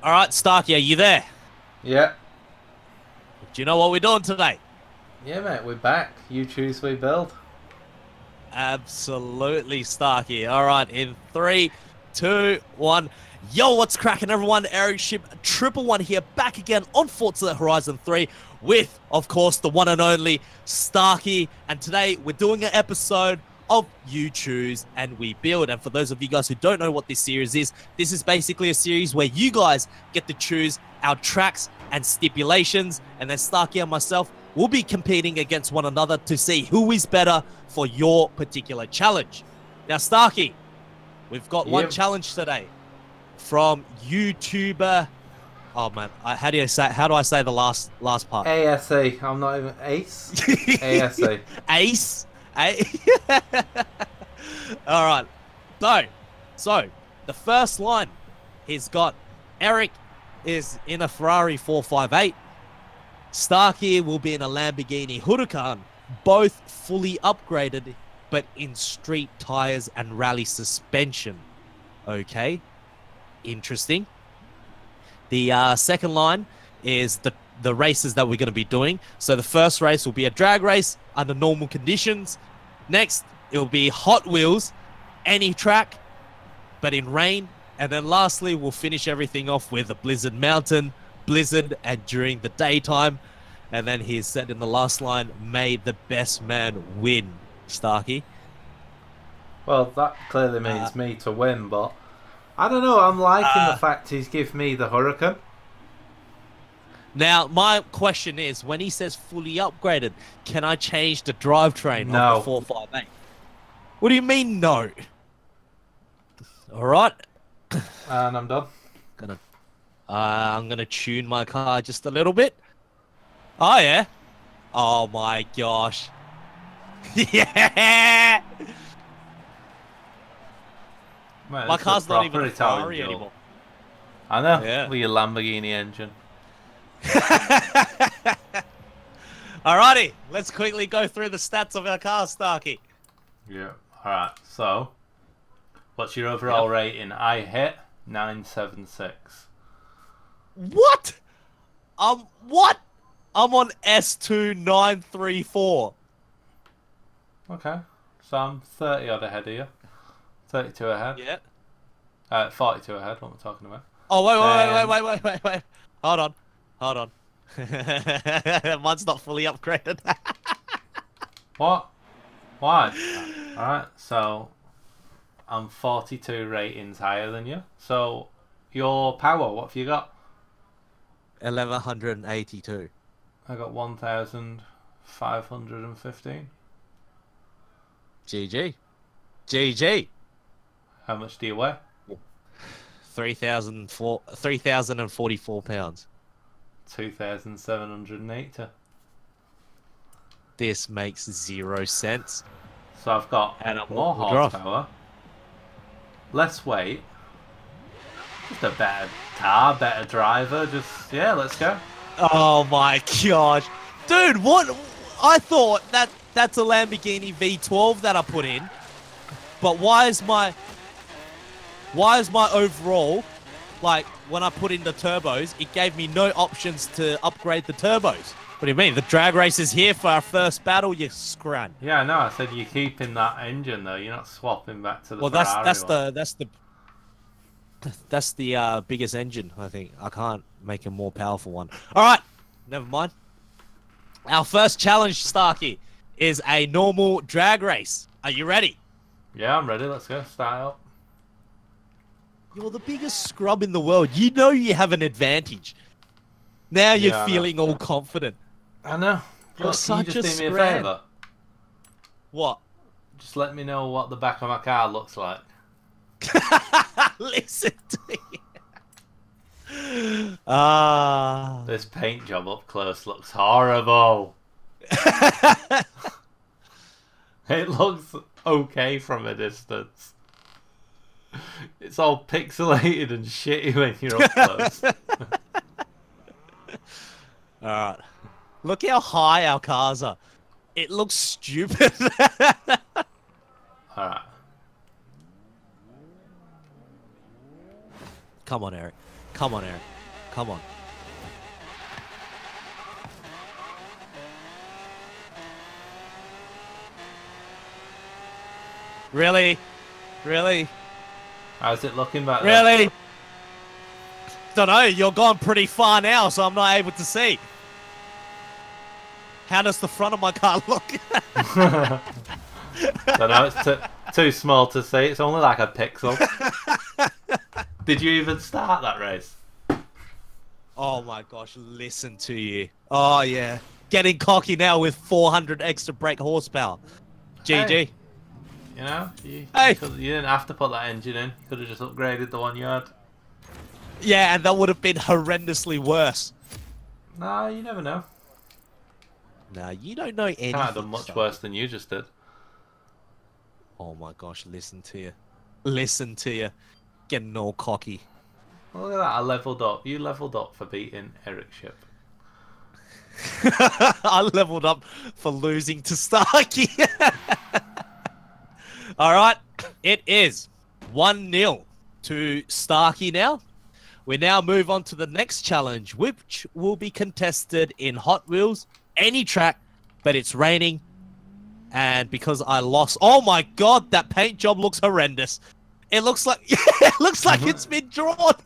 All right, Starkey, are you there? Yeah. Do you know what we're doing today? Yeah, mate, we're back. You choose, we build. Absolutely, Starkey. All right, in three, two, one. Yo, what's cracking, everyone? Ericship Triple One here, back again on Forza Horizon 3 with, of course, the one and only Starkey. And today we're doing an episode of You Choose and We Build. And for those of you guys who don't know what this series is, this is basically a series where you guys get to choose our tracks and stipulations. And then Starkey and myself will be competing against one another to see who is better for your particular challenge. Now, Starkey, we've got one challenge today from YouTuber. Oh man, I, how do you say? How do I say the last last part? ASA. I'm not even Ace. ASA. Ace. A- All right. So, so the first line, he's got Eric is in a Ferrari 458. Starkey will be in a Lamborghini Huracan, both fully upgraded, but in street tires and rally suspension. Okay, interesting. The uh, second line is the the races that we're going to be doing. So the first race will be a drag race under normal conditions. Next, it will be Hot Wheels, any track, but in rain. And then lastly, we'll finish everything off with a Blizzard Mountain, Blizzard, and during the daytime. And then he said in the last line, "May the best man win." Starkey. Well, that clearly means Uh, me to win, but I don't know. I'm liking Uh, the fact he's give me the Hurricane. Now, my question is, when he says fully upgraded, can I change the drivetrain No. of the 458? What do you mean, no? All right, And I'm done. gonna, uh, I'm gonna tune my car just a little bit. Oh yeah. Oh my gosh. yeah. Mate, My car's not even a Ferrari anymore. I know. Yeah. With your Lamborghini engine. Alrighty, let's quickly go through the stats of our car, Starkey. Yeah. All right. So, what's your overall Yep. rating? I hit nine seven six. What? Um, what? I'm on S2934. Okay. So I'm thirty odd ahead of you. Thirty-two ahead. Yeah. Uh, forty-two ahead. What we're talking about. Oh, wait, wait, wait, Um, wait, wait, wait, wait. Hold on. Hold on. Mine's not fully upgraded. What? Why? Alright, so I'm 42 ratings higher than you. So your power, what have you got? 1182. I got 1,515. GG. GG. How much do you weigh? 3,004 3,044 pounds. 2,780. This makes zero sense. So I've got And more horsepower, less weight, just a better car, better driver. Just, yeah, let's go. Oh my gosh. Dude, what? I thought that that's a Lamborghini V12 that I put in. But why is my why is my overall like when I put in the turbos, it gave me no options to upgrade the turbos. What do you mean? The drag race is here for our first battle, you scran. Yeah, no, I said you're keeping that engine though. You're not swapping back to the Well, that's Ferrari that's one. the that's the that's the uh, biggest engine. I think I can't make a more powerful one. All right, never mind. Our first challenge, Starkey, is a normal drag race. Are you ready? Yeah, I'm ready. Let's go. Start up. You're the biggest scrub in the world. You know you have an advantage. Now you're Yeah, feeling all confident. I know. You're Look, such you just a do me a favour? What? Just let me know what the back of my car looks like. Listen to me. Ah. This paint job up close looks horrible. It looks okay from a distance. It's all pixelated and shitty when you're up close. Alright. Look how high our cars are. It looks stupid. Alright. Come on, Eric. Come on, Eric. Come on. Really? Really? How's it looking back there? Really? Don't know. You're gone pretty far now, so I'm not able to see. How does the front of my car look? Don't know. It's too, too small to see. It's only like a pixel. Did you even start that race? oh my gosh, listen to you. Oh yeah. Getting cocky now with 400 extra brake horsepower. GG. Hey. You know, you, Hey. you, you didn't have to put that engine in. You could have just upgraded the one you had. Yeah, and that would have been horrendously worse. Nah, you never know. Nah, you don't know anything. Can't have done much worse than you just did. Oh my gosh, listen to you. Listen to you. Getting all cocky. Look at that, I leveled up. You leveled up for beating Eric Ship. I leveled up for losing to Starkey. All right, it is 1 0 to Starkey now. We now move on to the next challenge, which will be contested in Hot Wheels, any track, but it's raining. And because I lost, oh my god, that paint job looks horrendous. It looks like it looks like it's been drawn.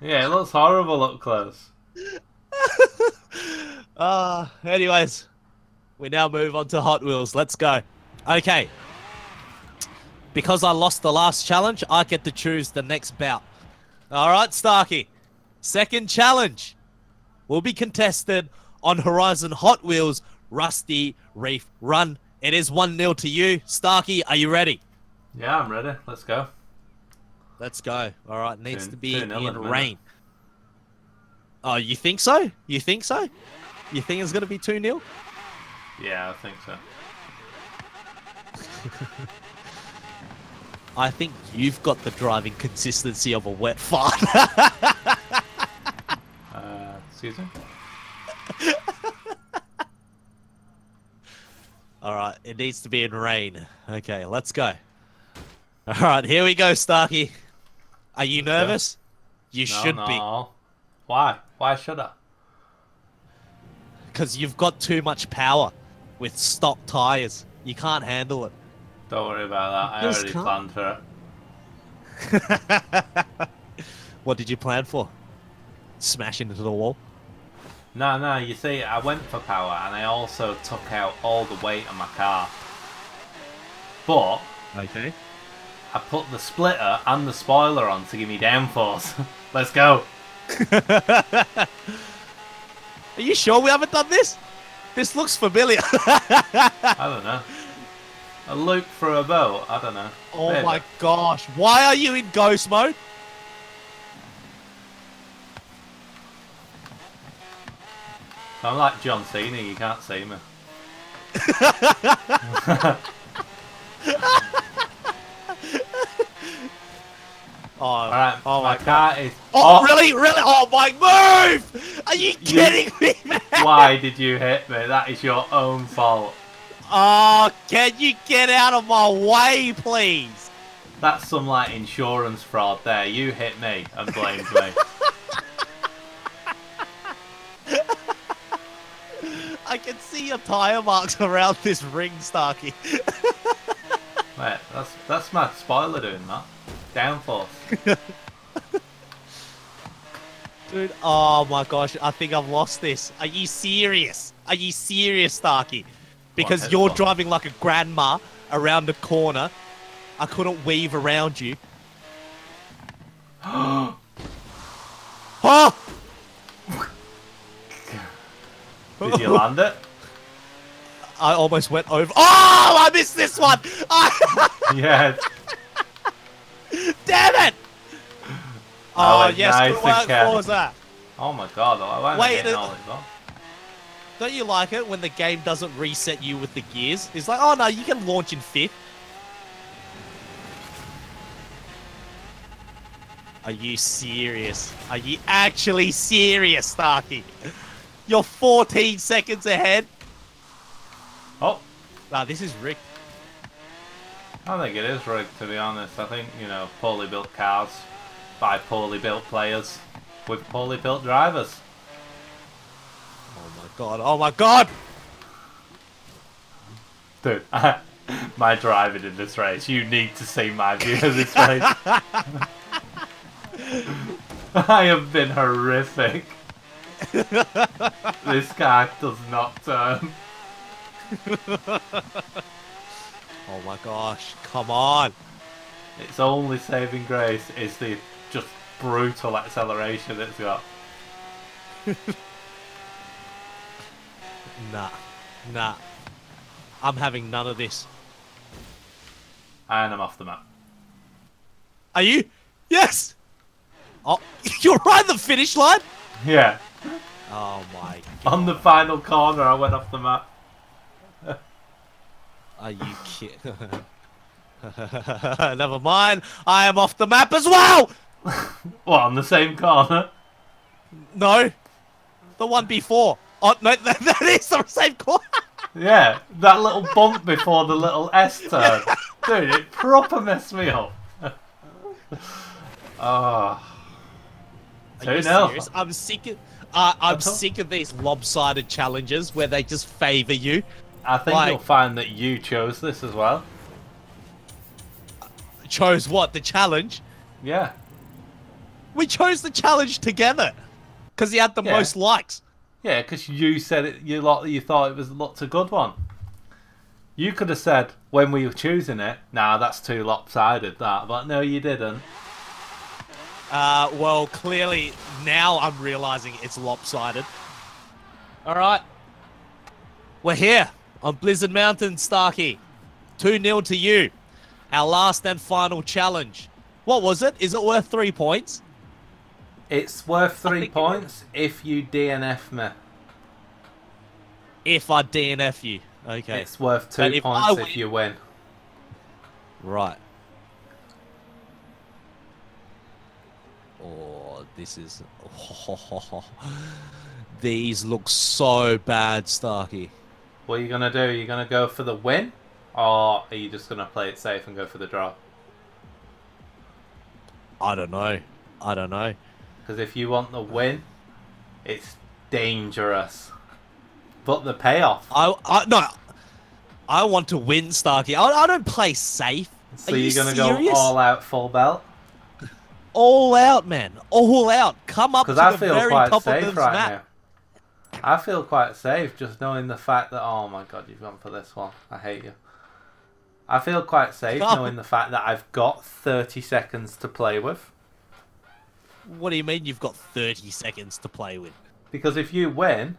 Yeah, it looks horrible up close. Uh, anyways, we now move on to Hot Wheels. Let's go. Okay. Because I lost the last challenge, I get to choose the next bout. All right, Starkey. Second challenge will be contested on Horizon Hot Wheels Rusty Reef Run. It is 1 0 to you. Starkey, are you ready? Yeah, I'm ready. Let's go. Let's go. All right, needs Two- to be in in rain. Oh, you think so? You think so? You think it's going to be 2 0? Yeah, I think so. I think you've got the driving consistency of a wet fart. Uh, excuse me? All right, it needs to be in rain. Okay, let's go. All right, here we go, Starkey. Are you nervous? You No, should be. Why? Why should I? because you've got too much power with stock tires. You can't handle it. Don't worry about that. I Just already can't. planned for it. what did you plan for? Smash into the wall? No, no, you see, I went for power and I also took out all the weight on my car. But Okay. I put the splitter and the spoiler on to give me downforce. Let's go. Are you sure we haven't done this? This looks familiar. I don't know. A loop for a boat? I don't know. oh Maybe. my gosh. Why are you in ghost mode? I'm like John Cena, you can't see me. Oh, Alright, oh my my car is. Oh, really? Really? Oh, my move! Are you kidding me, man? Why did you hit me? That is your own fault. Oh, can you get out of my way, please? That's some like insurance fraud there. You hit me and blamed me. I can see your tire marks around this ring, Starkey. Wait, that's that's my spoiler doing that. Downforce. Dude, oh my gosh, I think I've lost this. Are you serious? Are you serious, Starkey? Because you're driving like a grandma around the corner. I couldn't weave around you. Oh! Did you land it? I almost went over. Oh, I missed this one. Yeah. Damn it! Oh, Oh, yes, nice good and work. Forza. Oh my god, I Wait, getting the- all these wrong? Don't you like it when the game doesn't reset you with the gears? It's like, oh no, you can launch in fifth. Are you serious? Are you actually serious, Starkey? You're 14 seconds ahead. Oh, Nah, this is rigged. I think it is rigged to be honest. I think, you know, poorly built cars by poorly built players. with poorly built drivers. Oh my god. Oh my god. Dude, my driving in this race, you need to see my view of this race. I have been horrific. this car does not turn. Oh my gosh. Come on. Its only saving grace is the just brutal acceleration it's got. Nah. Nah. I'm having none of this. And I'm off the map. Are you? Yes. Oh, you're right. The finish line. Yeah, Oh my. on the final corner I went off the map. Are you kidding? Never mind. I am off the map as well. What, on the same corner? No, the one before. Oh no, that, that is the same corner. Yeah, that little bump before the little S turn. Dude, it proper messed me up. Oh. Are you nil. serious? I'm sick of. Uh, I'm sick of these lopsided challenges where they just favour you. I think Like- you'll find that you chose this as well. Chose what? The challenge. Yeah. We chose the challenge together because he had the Yeah. most likes. Yeah, because you said it. You lot, you thought it was lots a good one. You could have said when we were choosing it, "Nah, that's too lopsided." That, but no, you didn't. Uh, well, clearly now I'm realizing it's lopsided. All right, we're here on Blizzard Mountain, Starkey. Two 0 to you. Our last and final challenge. What was it? Is it worth three points? It's worth three points if you DNF me. If I DNF you, okay. It's worth two if points win- if you win. Right. Oh, this is. These look so bad, Starkey. What are you gonna do? Are you gonna go for the win, or are you just gonna play it safe and go for the draw? I don't know. I don't know. Because if you want the win, it's dangerous. But the payoff. I, I no. I want to win, Starkey. I, I don't play safe. So Are you you're gonna serious? go all out full belt? All out, man. All out. Come up to I the feel very quite top of safe this right map. now. I feel quite safe just knowing the fact that oh my god, you've gone for this one. I hate you. I feel quite safe knowing the fact that I've got 30 seconds to play with. What do you mean you've got 30 seconds to play with? Because if you win,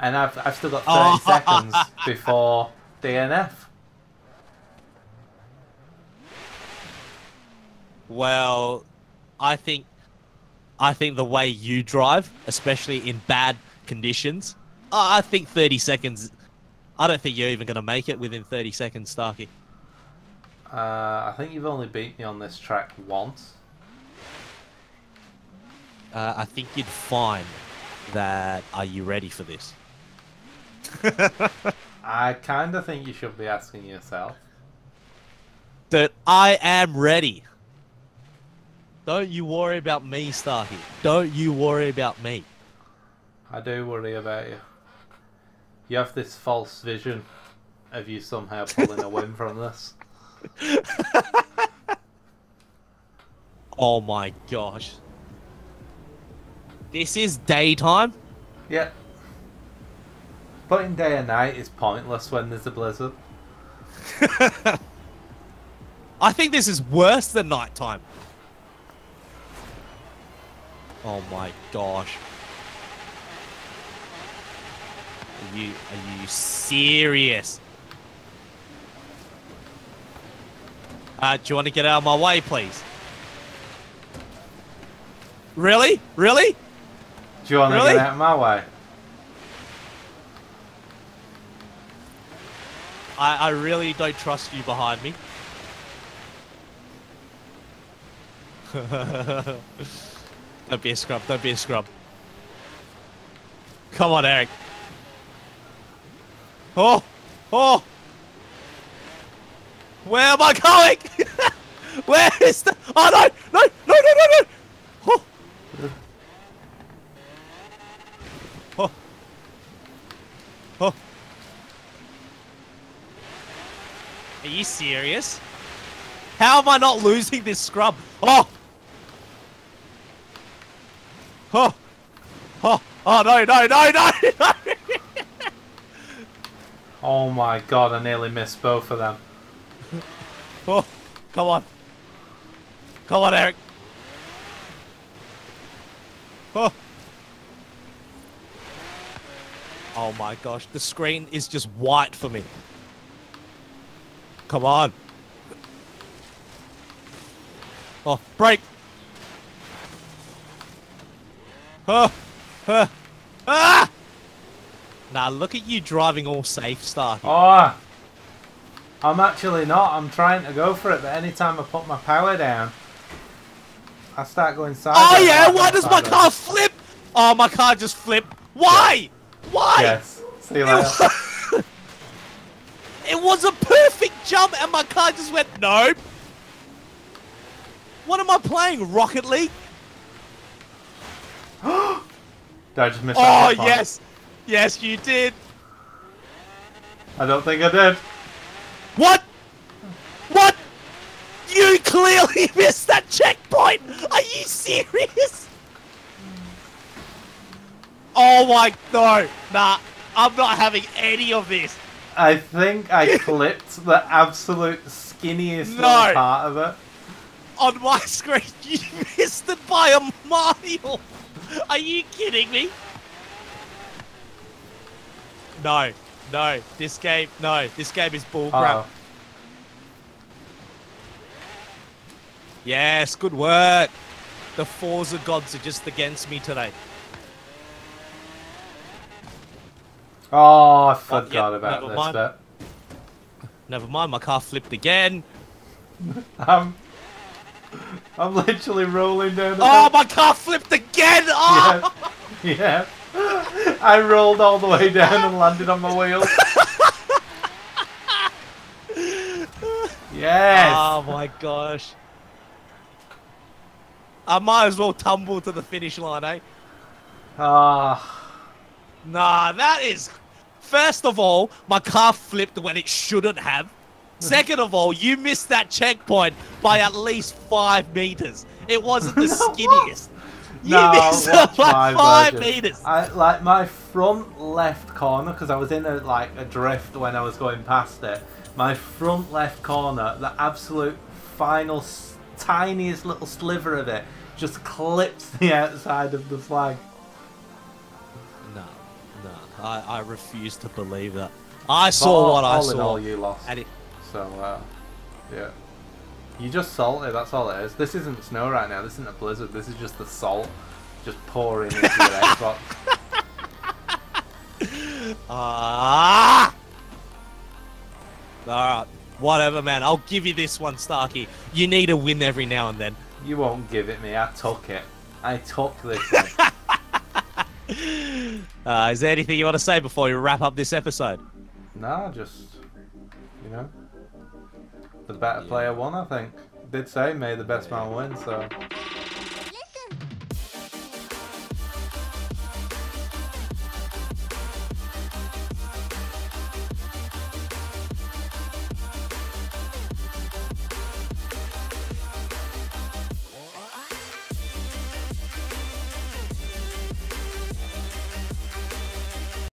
and I've, I've still got 30 Oh. seconds before DNF. Well, I think I think the way you drive, especially in bad conditions, I think 30 seconds. I don't think you're even going to make it within 30 seconds, Starkey. Uh, I think you've only beat me on this track once. Uh, I think you'd find that. Are you ready for this? I kind of think you should be asking yourself. That I am ready. Don't you worry about me, Starkey. Don't you worry about me. I do worry about you. You have this false vision of you somehow pulling a win from this. Oh my gosh. This is daytime. Yeah. Putting day and night is pointless when there's a blizzard. I think this is worse than nighttime. Oh my gosh. Are you are you serious? Uh, do you want to get out of my way, please? Really? Really? Do you want to get out of my way? I, I really don't trust you behind me. don't be a scrub. Don't be a scrub. Come on, Eric. Oh, oh. Where am I going? Where is the? Oh no, no, no, no, no, no. Oh. Oh. Oh. Are you serious? How am I not losing this scrub? Oh! Oh! Oh! Oh no, no, no, no, no! Oh my god, I nearly missed both of them. Oh, come on. Come on, Eric. Oh. Oh my gosh, the screen is just white for me. Come on. Oh, break. Oh, ah, ah! Nah, look at you driving all safe, Stark. Oh! I'm actually not. I'm trying to go for it, but anytime I put my power down, I start going sideways. Oh yeah, why does my car flip? Oh, my car just flipped. Why? Why? Yes. See you later. was, it was a perfect jump and my car just went, nope. What am I playing? Rocket League? Did I just miss Oh, that? hit point? yes. Yes, you did. I don't think I did. What? What? You clearly missed that checkpoint. Are you serious? Oh my, no. Nah, I'm not having any of this. I think I clipped the absolute skinniest No. part of it. on my screen. You missed it by a mile. Are you kidding me? No, no. This game, no. This game is bullcrap. Uh-oh. Yes, good work. The Forza gods are just against me today. Oh, I forgot yeah, about never this mind. bit. Never mind, my car flipped again. I'm, I'm literally rolling down the Oh, my car flipped again. Oh! Yeah. yeah. I rolled all the way down and landed on my wheels. yes. Oh my gosh. I might as well tumble to the finish line, eh? Ah. Nah, that is. First of all, my car flipped when it shouldn't have. Hmm. Second of all, you missed that checkpoint by at least five meters. It wasn't the skinniest. You no, missed it by my five version. meters. I like my front left corner because I was in a like a drift when I was going past it. My front left corner, the absolute final s- tiniest little sliver of it, just clips the outside of the flag. I, I refuse to believe that. I saw all, what I all in saw. all, you lost. and it, So, uh, yeah. You just salted, that's all it is. This isn't snow right now, this isn't a blizzard, this is just the salt just pouring into your Xbox. ah! Alright, whatever, man. I'll give you this one, Starkey. You need a win every now and then. You won't give it me, I took it. I took this one. Uh, is there anything you want to say before we wrap up this episode? nah, just, you know, the better player won, I think. Did say, may the best man win, so.